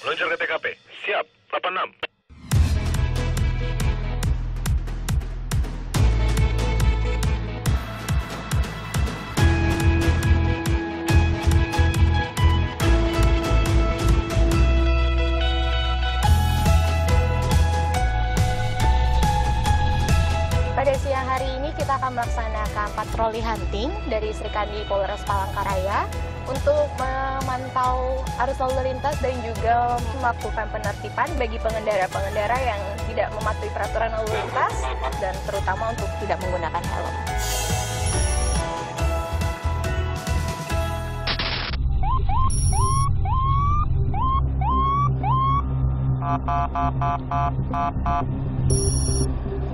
Meluncur ke TKP. Siap. 86. Pada siang hari ini kita akan melaksanakan patroli hunting dari Serikandi Polres Palangkaraya untuk memantau arus lalu lintas dan juga melakukan penertiban bagi pengendara-pengendara yang tidak mematuhi peraturan lalu lintas dan terutama untuk tidak menggunakan helm.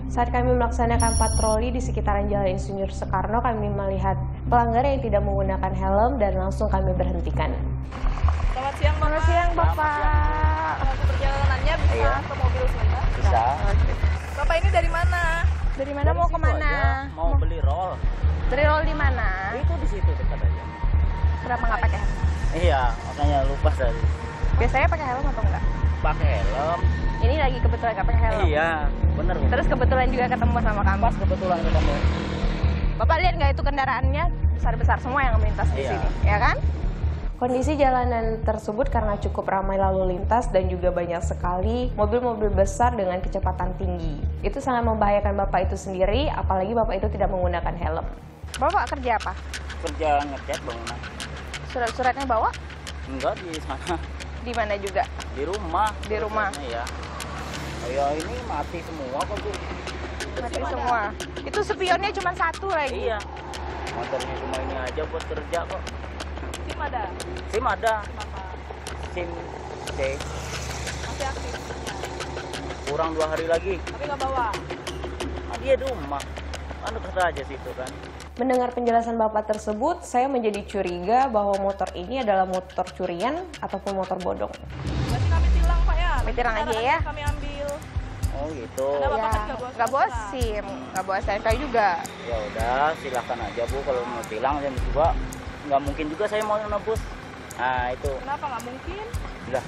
Saat kami melaksanakan patroli di sekitaran Jalan Insinyur Soekarno, kami melihat pelanggar yang tidak menggunakan helm dan langsung kami berhentikan. Selamat siang, Bapak. Selamat siang, Bapak. Untuk perjalanannya bisa Iya. ke mobil sebentar? Bisa. Bapak ini dari mana? Dari mana Dari mau ke mana? aja, Mau beli roll. Dari roll di mana? Itu di situ dekat aja. Kenapa nggak pakai helm? Iya, makanya lupa tadi. Biasanya pakai helm atau enggak? Pakai helm. Ini lagi kebetulan nggak pakai helm. Iya, bener. Terus kebetulan juga ketemu sama kamu. pas kebetulan ketemu. Bapak lihat nggak itu kendaraannya besar-besar semua yang melintas di Iya. sini, ya kan? Kondisi jalanan tersebut karena cukup ramai lalu lintas dan juga banyak sekali mobil-mobil besar dengan kecepatan tinggi. Itu sangat membahayakan Bapak itu sendiri, apalagi Bapak itu tidak menggunakan helm. Bapak kerja apa? Kerja ngecat bangunan. Surat-suratnya bawa? Enggak di sana, Di mana juga? di rumah. Di rumah. Iya. Ya ini mati semua kok Bu. Mati semua. Itu spionnya cuma satu lagi. Iya. Motornya cuma ini aja buat kerja kok. SIM ada? SIM ada, Apa? SIM C. Masih aktif? Kurang dua hari lagi. Tapi nggak bawa? Ah, dia di rumah. Anu kata aja situ kan. Mendengar penjelasan Bapak tersebut, saya menjadi curiga bahwa motor ini adalah motor curian ataupun motor bodong. Berarti kami tilang, Pak ya? Kami tilang aja ya. Kami ambil. Oh gitu. Ada Bapak Ya, kan nggak bawa nggak bawa surat? SIM, nggak bawa STNK juga. Ya udah, silakan aja Bu kalau mau tilang dan juga nggak mungkin juga saya mau nebus. Nah itu, Kenapa nggak mungkin? lah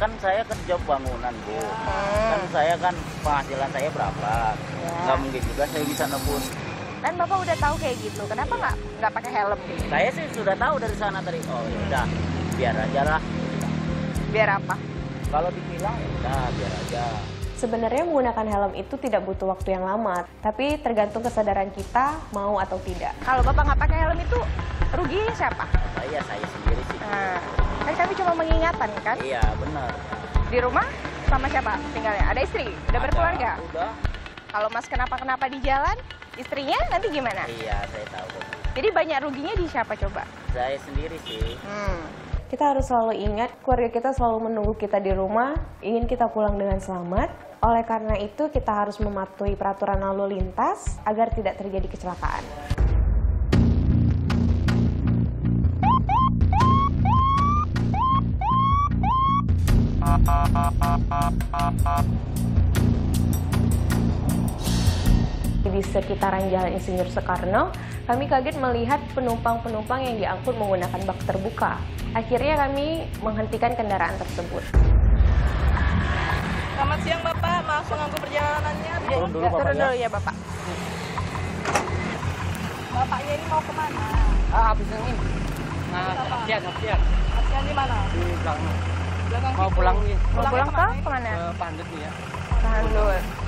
kan saya kerja bangunan Bu. Hmm. Kan saya kan penghasilan saya berapa? Ya. Nggak mungkin juga saya bisa nebus. Dan Bapak udah tahu kayak gitu, kenapa nggak nggak pakai helm? Saya sih sudah tahu dari sana tadi. Oh ya udah, biar aja lah. Biar apa? Kalau ditilang ya udah, biar aja. Sebenarnya menggunakan helm itu tidak butuh waktu yang lama, tapi tergantung kesadaran kita mau atau tidak. Kalau Bapak nggak pakai helm itu ruginya siapa? Saya saya sendiri sih. Nah, kan kami cuma mengingatkan kan. Iya benar. Di rumah sama siapa tinggalnya? Ada istri? Udah Ada, berkeluarga? Udah. Kalau Mas kenapa-kenapa di jalan, istrinya nanti gimana? Iya saya tahu. kok. Jadi banyak ruginya di siapa coba? Saya sendiri sih. Hmm. Kita harus selalu ingat, keluarga kita selalu menunggu kita di rumah, ingin kita pulang dengan selamat. Oleh karena itu, kita harus mematuhi peraturan lalu lintas agar tidak terjadi kecelakaan. Di sekitaran Jalan Insinyur Soekarno, kami kaget melihat penumpang-penumpang yang diangkut menggunakan bak terbuka. Akhirnya kami menghentikan kendaraan tersebut. Selamat siang, Bapak. Maaf mengganggu perjalanannya. Turun dulu Ya, Bapak turun ya. dulu ya Bapak. Bapaknya ini mau ke mana? Ah, habis ini. Nah, siap, siap. Kasihan di mana? Di belakang. Belakang Mau pulang nih. Mau pulang ke ke mana? Ke Pandut nih ya. Tahan dulu.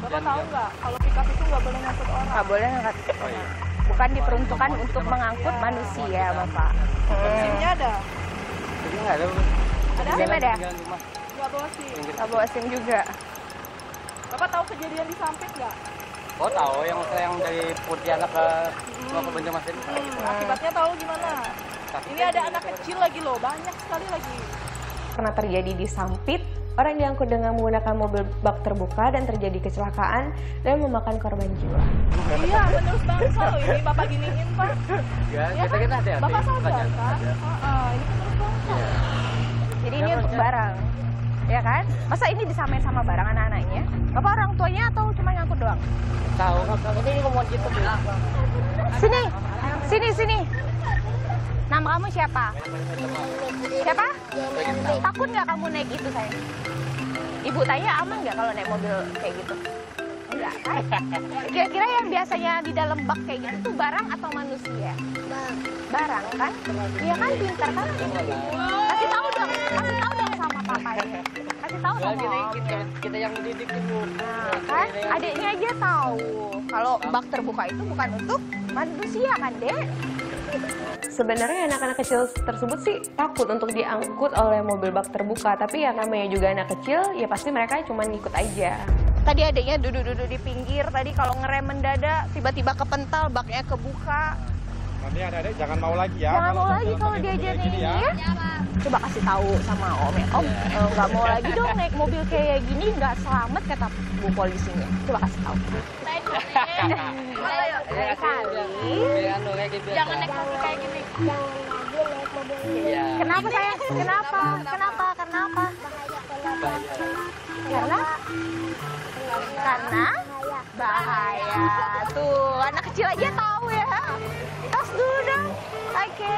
Bapak tahu nggak kalau pickup itu nggak boleh ngangkut orang? Nggak boleh ngangkat. Oh iya. Bukan diperuntukkan untuk mengangkut manusia, Bapak. Hmm. SIM-nya ada? Jadi nggak ada. Ada? SIM ada? Nggak bawa SIM. Nggak bawa SIM juga. Bapak tahu kejadian di Sampit nggak? Oh tahu yang saya yang dari Pontianak ke mau ke Banjarmasin. Hmm, akibatnya tahu gimana? Ini ada anak kecil lagi loh, banyak sekali lagi. Pernah terjadi di Sampit, orang diangkut dengan menggunakan mobil bak terbuka dan terjadi kecelakaan dan memakan korban jiwa. Iya, penerus bangsa loh ini Bapak giniin, Pak. Ya, Ya kita kan? kita hati-hati. Bapak sadar kan? Heeh, ini penerus bangsa. Jadi ini untuk barang. Ya kan? Masa ini disamain sama barang anak-anaknya? Bapak orang tuanya atau cuma ngangkut doang? Tahu. Ini ngomong gitu. Bu. Sini, sini, sini. Nama kamu siapa? Siapa? Takut nggak kamu naik itu sayang? Ibu tanya aman nggak kalau naik mobil kayak gitu? Enggak kan? Kira-kira yang biasanya di dalam bak kayak gitu tuh barang atau manusia? Barang kan? Iya kan pintar kan? Kasih tahu dong, kasih tahu dong sama papa ya. Kasih tahu sama kita, ya. kita yang mendidik ibu. Nah, kan adiknya aja tahu kalau bak terbuka itu bukan untuk manusia kan, Dek? Sebenarnya anak-anak kecil tersebut sih takut untuk diangkut oleh mobil bak terbuka, tapi ya namanya juga anak kecil, ya pasti mereka cuma ngikut aja. Tadi adiknya duduk-duduk di pinggir, tadi kalau ngerem mendadak tiba-tiba kepental, baknya kebuka. Nanti adik-adik jangan mau lagi ya. Jangan mau lagi kalau diajarin gini ini ya. Coba kasih tahu sama Om ya. Om, eh, nggak mau lagi dong naik mobil kayak gini, nggak selamat kata bu polisinya. Coba kasih tahu. Naik. Kayak. Jangan naik mobil kayak gini. Iya. Kenapa saya? Kenapa? Kenapa? Kenapa? Karena karena bahaya. Tuh, anak kecil aja tahu ya. Tas dulu dong. Oke.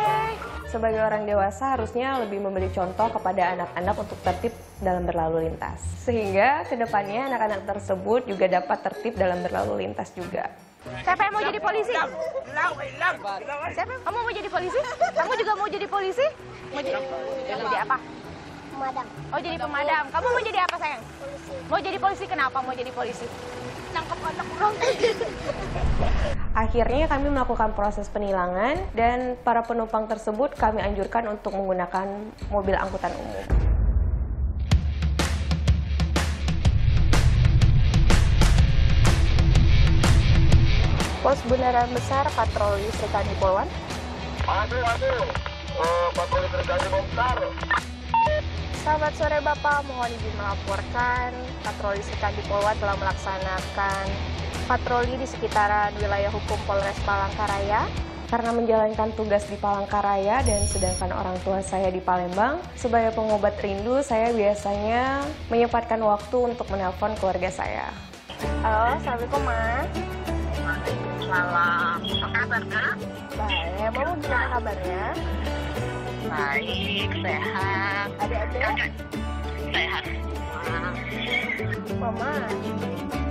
Sebagai orang dewasa harusnya lebih memberi contoh kepada anak-anak untuk tertib dalam berlalu lintas. Sehingga ke depannya anak-anak tersebut juga dapat tertib dalam berlalu lintas juga. Siapa yang mau jadi polisi? Siapa? Kamu mau jadi polisi? Kamu juga mau jadi polisi? Mau jadi, jadi apa? Pemadam. Oh jadi pemadam. Kamu mau jadi apa sayang? Mau jadi polisi kenapa mau jadi polisi? Nangkep anak orang. Akhirnya kami melakukan proses penilangan dan para penumpang tersebut kami anjurkan untuk menggunakan mobil angkutan umum. Pos Bundaran Besar Patroli Serikandi Polwan. Aduh, aduh. Oh, patroli terjadi bongkar. Selamat sore Bapak, mohon izin melaporkan patroli Serikandi Polwan telah melaksanakan patroli di sekitaran wilayah hukum Polres Palangkaraya. Karena menjalankan tugas di Palangkaraya dan sedangkan orang tua saya di Palembang, sebagai pengobat rindu saya biasanya menyempatkan waktu untuk menelpon keluarga saya. Halo, Assalamualaikum Ma. Salam. Apa kabar, Kak? Baik, Mama gimana kabarnya? Baik, sehat. Adik-adik, Sehat. Mama,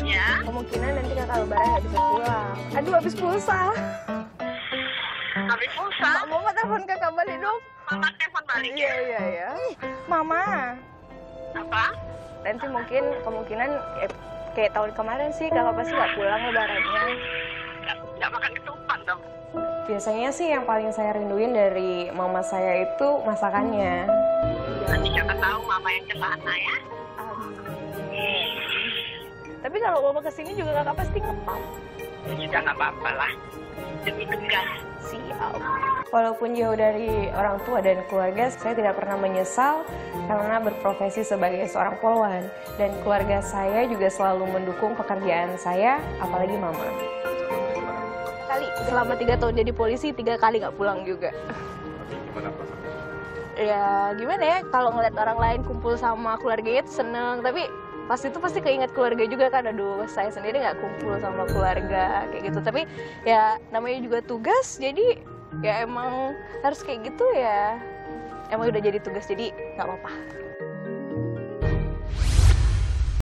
Ya, kemungkinan nanti kakak lebaran nggak bisa pulang. Aduh, habis pulsa. habis pulsa. Mama telepon kakak balik dong. Mama telepon balik Iya, ya. iya, iya. Mama, Apa? nanti mungkin kemungkinan eh, kayak tahun kemarin sih kakak pasti nggak pulang lebarannya. Nggak, makan ketupat dong. Biasanya sih yang paling saya rinduin dari mama saya itu masakannya. Nanti siapa tahu mama yang ke sana ya. Tapi kalau mama ke sini juga kakak pasti ngepam. Ya sudah nggak apa-apa lah. Demi tugas. Siap. Walaupun jauh dari orang tua dan keluarga, saya tidak pernah menyesal karena berprofesi sebagai seorang polwan. Dan keluarga saya juga selalu mendukung pekerjaan saya, apalagi mama. Kali selama tiga tahun jadi polisi tiga kali nggak pulang juga. Gimana? Ya gimana ya kalau ngeliat orang lain kumpul sama keluarganya itu seneng. Tapi pas itu pasti keinget keluarga juga kan. Aduh saya sendiri nggak kumpul sama keluarga kayak gitu. Tapi ya namanya juga tugas jadi ya emang harus kayak gitu ya. Emang udah jadi tugas jadi nggak apa-apa.